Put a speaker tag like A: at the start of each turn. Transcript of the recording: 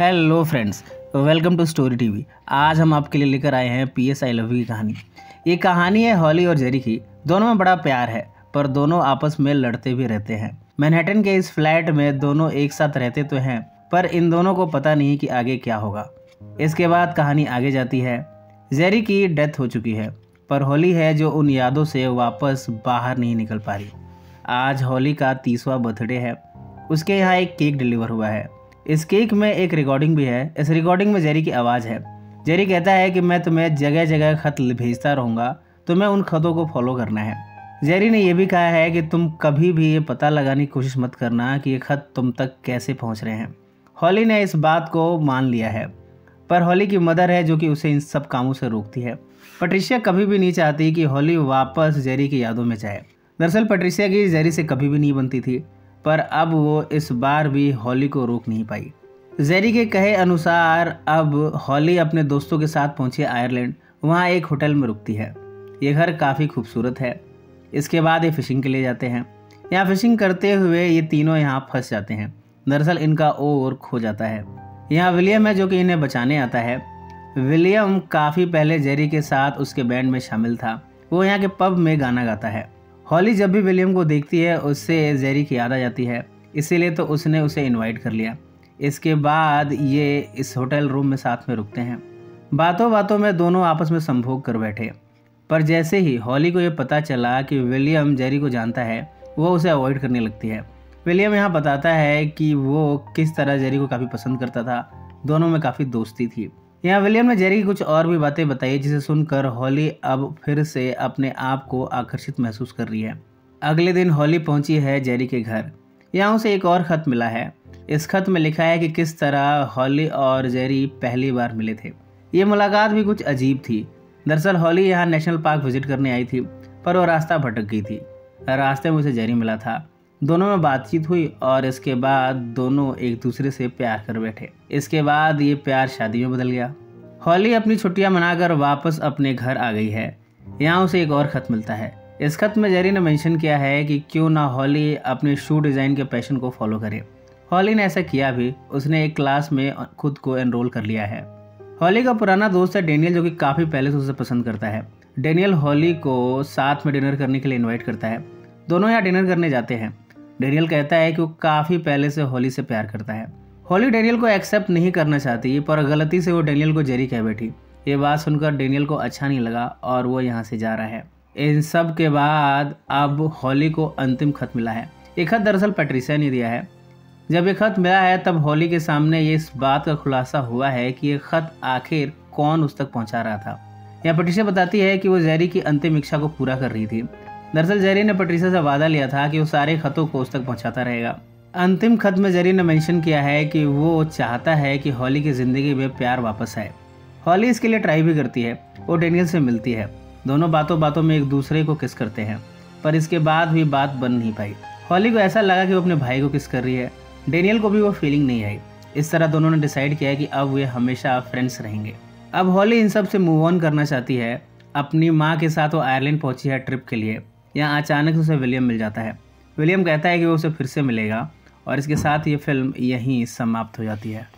A: Hello friends, welcome to Story TV. आज हम आपके लिए लेकर आए हैं पी एस आई लव की कहानी। ये कहानी है हॉली और जेरी की। दोनों में बड़ा प्यार है, पर दोनों आपस में लड़ते भी रहते हैं। मैनहट्टन के इस फ्लैट में दोनों एक साथ रहते तो हैं, पर इन दोनों को पता नहीं कि आगे क्या होगा। इसके बाद कहानी आगे जाती है। जेरी की डेथ हो चुकी है, पर होली है जो उन यादों से वापस बाहर नहीं निकल पा रही। आज होली का तीसवा बर्थडे है। उसके यहाँ एक केक डिलीवर हुआ है। इस केक में एक रिकॉर्डिंग भी है। इस रिकॉर्डिंग में जेरी की आवाज़ है। जेरी कहता है कि मैं तुम्हें जगह जगह खत भेजता रहूँगा, तुम्हें उन खतों को फॉलो करना है। जेरी ने यह भी कहा है कि तुम कभी भी ये पता लगाने की कोशिश मत करना कि ये खत तुम तक कैसे पहुँच रहे हैं। हॉली ने इस बात को मान लिया है। पर हॉली की मदर है जो कि उसे इन सब कामों से रोकती है। पट्रिशिया कभी भी नहीं चाहती कि हॉली वापस जेरी की यादों में जाए। दरअसल पट्रिशिया की जेरी से कभी भी नहीं बनती थी। पर अब वो इस बार भी हॉली को रोक नहीं पाई। जेरी के कहे अनुसार अब हॉली अपने दोस्तों के साथ पहुँची आयरलैंड। वहाँ एक होटल में रुकती है। ये घर काफ़ी खूबसूरत है। इसके बाद ये फिशिंग के लिए जाते हैं। यहाँ फिशिंग करते हुए ये तीनों यहाँ फंस जाते हैं। दरअसल इनका ओर खो जाता है। यहाँ विलियम है जो कि इन्हें बचाने आता है। विलियम काफ़ी पहले जेरी के साथ उसके बैंड में शामिल था। वो यहाँ के पब में गाना गाता है। हॉली जब भी विलियम को देखती है, उससे जेरी की याद आ जाती है। इसीलिए तो उसने उसे इनवाइट कर लिया। इसके बाद ये इस होटल रूम में साथ में रुकते हैं। बातों बातों में दोनों आपस में संभोग कर बैठे। पर जैसे ही हॉली को ये पता चला कि विलियम जेरी को जानता है, वो उसे अवॉइड करने लगती है। विलियम यहाँ बताता है कि वो किस तरह जेरी को काफ़ी पसंद करता था। दोनों में काफ़ी दोस्ती थी। यहाँ विलियम ने जेरी की कुछ और भी बातें बताई, जिसे सुनकर हॉली अब फिर से अपने आप को आकर्षित महसूस कर रही है। अगले दिन हॉली पहुँची है जेरी के घर। यहाँ उसे एक और ख़त मिला है। इस खत में लिखा है कि किस तरह हॉली और जेरी पहली बार मिले थे। ये मुलाकात भी कुछ अजीब थी। दरअसल हॉली यहाँ नेशनल पार्क विज़िट करने आई थी, पर वो रास्ता भटक गई थी। रास्ते में उसे जेरी मिला था। दोनों में बातचीत हुई और इसके बाद दोनों एक दूसरे से प्यार कर बैठे। इसके बाद ये प्यार शादी में बदल गया। हॉली अपनी छुट्टियाँ मनाकर वापस अपने घर आ गई है। यहाँ उसे एक और ख़त मिलता है। इस खत में जेरी ने मेंशन किया है कि क्यों ना हॉली अपने शू डिज़ाइन के पैशन को फॉलो करे। हॉली ने ऐसा किया भी, उसने एक क्लास में खुद को एनरोल कर लिया है। हॉली का पुराना दोस्त है डेनियल जो कि काफ़ी पहले से उसे पसंद करता है। डेनियल हॉली को साथ में डिनर करने के लिए इनवाइट करता है। दोनों यहाँ डिनर करने जाते हैं। डेनियल कहता है कि वो काफ़ी पहले से होली से प्यार करता है। होली डेनियल को एक्सेप्ट नहीं करना चाहती, पर गलती से वो डेनियल को जेरी कह बैठी। ये बात सुनकर डेनियल को अच्छा नहीं लगा और वो यहाँ से जा रहा है। इन सब के बाद अब होली को अंतिम खत मिला है। ये खत दरअसल पेट्रिसिया ने दिया है। जब ये खत मिला है, तब होली के सामने ये इस बात का खुलासा हुआ है कि ये खत आखिर कौन उस तक पहुँचा रहा था। यहाँ पेट्रिसिया बताती है कि वो जेरी की अंतिम इच्छा को पूरा कर रही थी। दरअसल जेरी ने पट्रीसा से वादा लिया था कि वो सारे खतों को उस तक पहुंचाता रहेगा। अंतिम खत में जेरी ने मेंशन किया है कि वो चाहता है कि हॉली की ज़िंदगी में प्यार वापस आए। हॉली इसके लिए ट्राई भी करती है, वो डेनियल से मिलती है। दोनों बातों बातों में एक दूसरे को किस करते हैं, पर इसके बाद भी बात बन नहीं पाई। हॉली को ऐसा लगा कि वो अपने भाई को किस कर रही है। डेनियल को भी वो फीलिंग नहीं आई। इस तरह दोनों ने डिसाइड किया कि अब वे हमेशा फ्रेंड्स रहेंगे। अब हॉली इन सबसे मूव ऑन करना चाहती है। अपनी माँ के साथ वो आयरलैंड पहुँची है ट्रिप के लिए। यहाँ अचानक उसे विलियम मिल जाता है। विलियम कहता है कि वो उसे फिर से मिलेगा और इसके साथ ये फ़िल्म यहीं समाप्त हो जाती है।